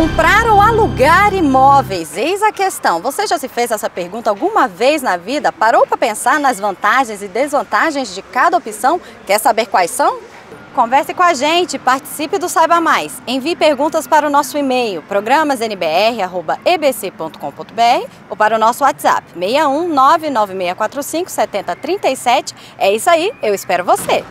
Comprar ou alugar imóveis? Eis a questão. Você já se fez essa pergunta alguma vez na vida? Parou para pensar nas vantagens e desvantagens de cada opção? Quer saber quais são? Converse com a gente, participe do Saiba Mais. Envie perguntas para o nosso e-mail programasnbr@ebc.com.br ou para o nosso WhatsApp 61 99645 7037. É isso aí, eu espero você.